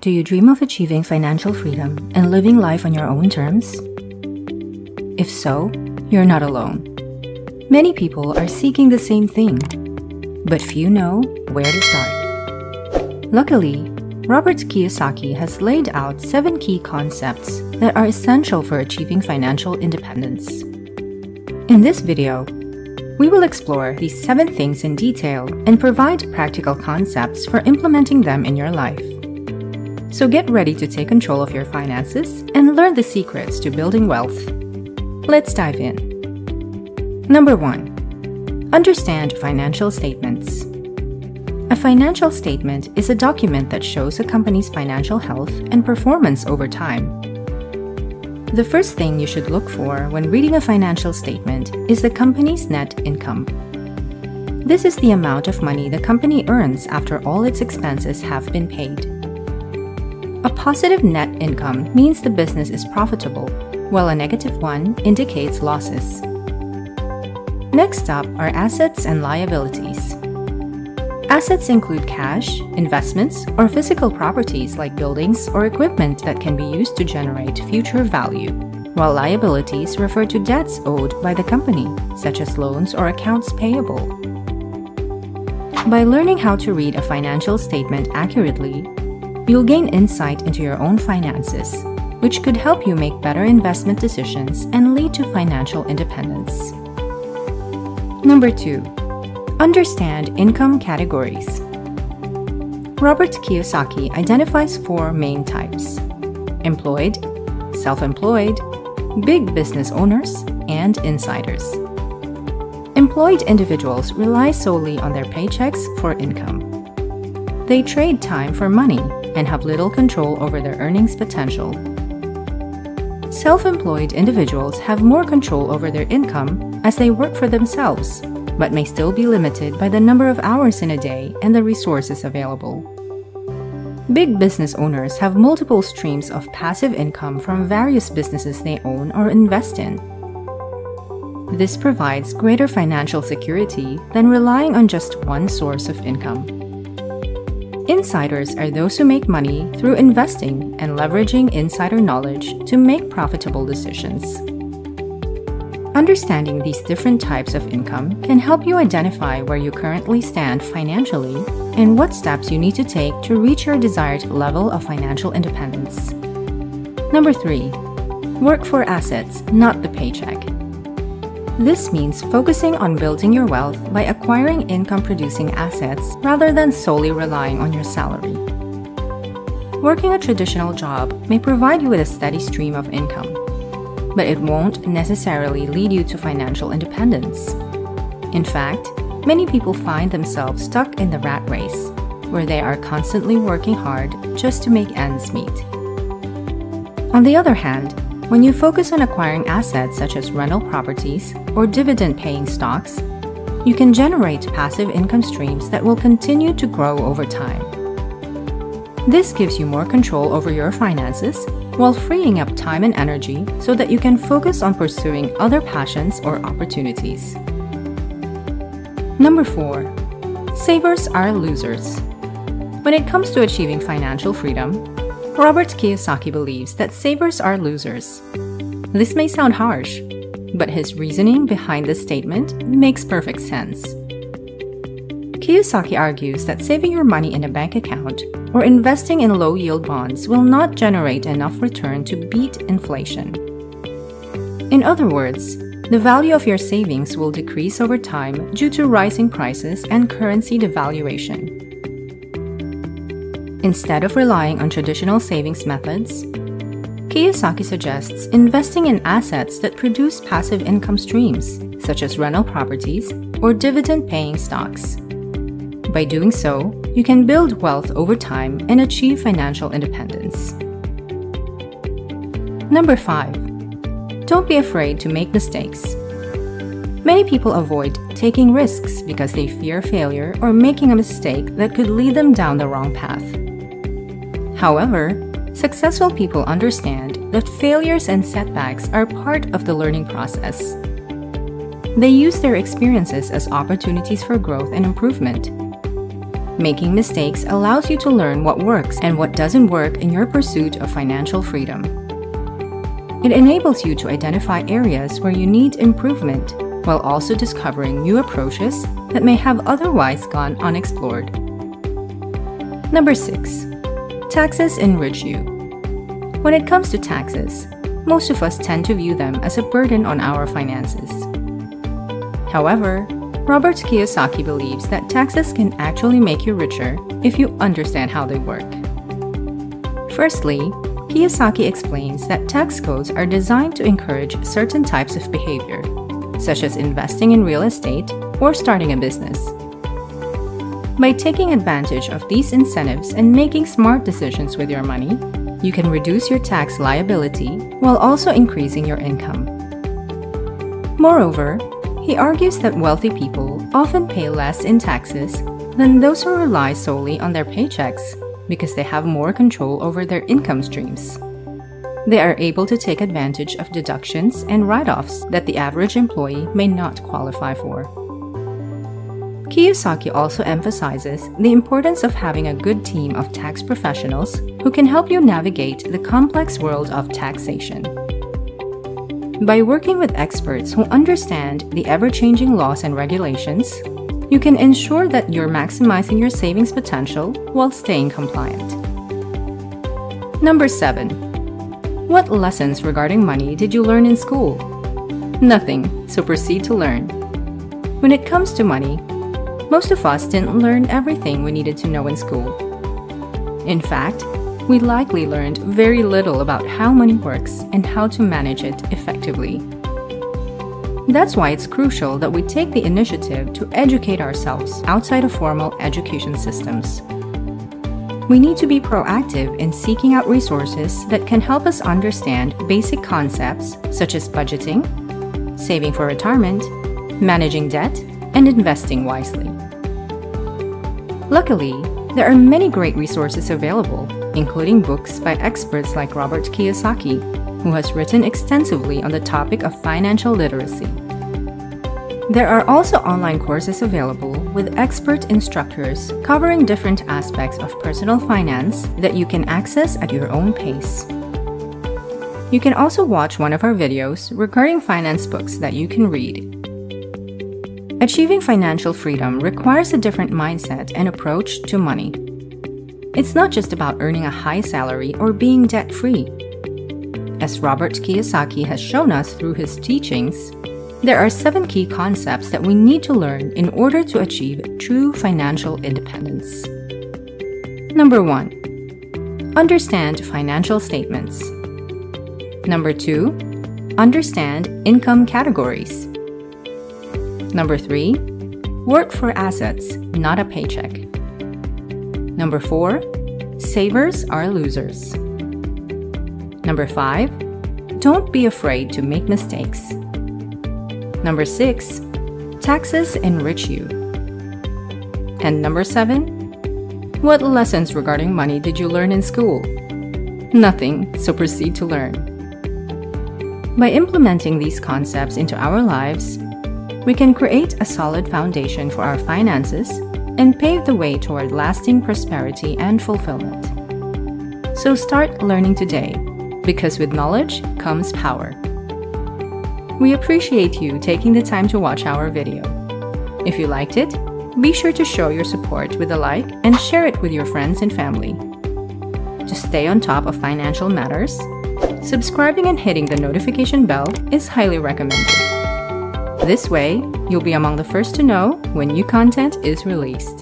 Do you dream of achieving financial freedom and living life on your own terms? If so, you're not alone. Many people are seeking the same thing, but few know where to start. Luckily, Robert Kiyosaki has laid out seven key concepts that are essential for achieving financial independence. In this video, we will explore these seven things in detail and provide practical concepts for implementing them in your life. So get ready to take control of your finances and learn the secrets to building wealth. Let's dive in. Number 1. Understand financial statements. A financial statement is a document that shows a company's financial health and performance over time. The first thing you should look for when reading a financial statement is the company's net income. This is the amount of money the company earns after all its expenses have been paid. A positive net income means the business is profitable, while a negative one indicates losses. Next up are assets and liabilities. Assets include cash, investments, or physical properties like buildings or equipment that can be used to generate future value, while liabilities refer to debts owed by the company, such as loans or accounts payable. By learning how to read a financial statement accurately, You'll gain insight into your own finances, which could help you make better investment decisions and lead to financial independence. Number 2. Understand income categories. Robert Kiyosaki identifies four main types employed, self employed, big business owners, and insiders. Employed individuals rely solely on their paychecks for income. They trade time for money and have little control over their earnings potential. Self employed individuals have more control over their income as they work for themselves, but may still be limited by the number of hours in a day and the resources available. Big business owners have multiple streams of passive income from various businesses they own or invest in. This provides greater financial security than relying on just one source of income. Insiders are those who make money through investing and leveraging insider knowledge to make profitable decisions. Understanding these different types of income can help you identify where you currently stand financially and what steps you need to take to reach your desired level of financial independence. Number 3. Work for assets, not the paycheck. This means focusing on building your wealth by acquiring income producing assets rather than solely relying on your salary. Working a traditional job may provide you with a steady stream of income, but it won't necessarily lead you to financial independence. In fact, many people find themselves stuck in the rat race, where they are constantly working hard just to make ends meet. On the other hand, when you focus on acquiring assets such as rental properties or dividend paying stocks, you can generate passive income streams that will continue to grow over time. This gives you more control over your finances while freeing up time and energy so that you can focus on pursuing other passions or opportunities. Number 4. Savers are losers. When it comes to achieving financial freedom, Robert Kiyosaki believes that savers are losers. This may sound harsh, but his reasoning behind this statement makes perfect sense. Kiyosaki argues that saving your money in a bank account or investing in low yield bonds will not generate enough return to beat inflation. In other words, the value of your savings will decrease over time due to rising prices and currency devaluation. Instead of relying on traditional savings methods, Kiyosaki suggests investing in assets that produce passive income streams, such as rental properties or dividend paying stocks. By doing so, you can build wealth over time and achieve financial independence. Number 5. Don't be afraid to make mistakes. Many people avoid taking risks because they fear failure or making a mistake that could lead them down the wrong path. However, successful people understand that failures and setbacks are part of the learning process. They use their experiences as opportunities for growth and improvement. Making mistakes allows you to learn what works and what doesn't work in your pursuit of financial freedom. It enables you to identify areas where you need improvement while also discovering new approaches that may have otherwise gone unexplored. Number 6. Taxes enrich you. When it comes to taxes, most of us tend to view them as a burden on our finances. However, Robert Kiyosaki believes that taxes can actually make you richer if you understand how they work. Firstly, Kiyosaki explains that tax codes are designed to encourage certain types of behavior, such as investing in real estate or starting a business. By taking advantage of these incentives and making smart decisions with your money, you can reduce your tax liability while also increasing your income. Moreover, he argues that wealthy people often pay less in taxes than those who rely solely on their paychecks because they have more control over their income streams. They are able to take advantage of deductions and write offs that the average employee may not qualify for. Kiyosaki also emphasizes the importance of having a good team of tax professionals who can help you navigate the complex world of taxation. By working with experts who understand the ever changing laws and regulations, you can ensure that you're maximizing your savings potential while staying compliant. Number 7. What lessons regarding money did you learn in school? Nothing, so proceed to learn. When it comes to money, most of us didn't learn everything we needed to know in school. In fact, we likely learned very little about how money works and how to manage it effectively. That's why it's crucial that we take the initiative to educate ourselves outside of formal education systems. We need to be proactive in seeking out resources that can help us understand basic concepts such as budgeting, saving for retirement, managing debt, and investing wisely. Luckily, there are many great resources available, including books by experts like Robert Kiyosaki, who has written extensively on the topic of financial literacy. There are also online courses available with expert instructors covering different aspects of personal finance that you can access at your own pace. You can also watch one of our videos regarding finance books that you can read. Achieving financial freedom requires a different mindset and approach to money. It's not just about earning a high salary or being debt free. As Robert Kiyosaki has shown us through his teachings, there are seven key concepts that we need to learn in order to achieve true financial independence. Number one, understand financial statements. Number two, understand income categories. Number three, work for assets, not a paycheck. Number four, savers are losers. Number five, don't be afraid to make mistakes. Number six, taxes enrich you. And number seven, what lessons regarding money did you learn in school? Nothing, so proceed to learn. By implementing these concepts into our lives, we can create a solid foundation for our finances and pave the way toward lasting prosperity and fulfillment. So start learning today, because with knowledge comes power. We appreciate you taking the time to watch our video. If you liked it, be sure to show your support with a like and share it with your friends and family. To stay on top of financial matters, subscribing and hitting the notification bell is highly recommended. This way, you'll be among the first to know when new content is released.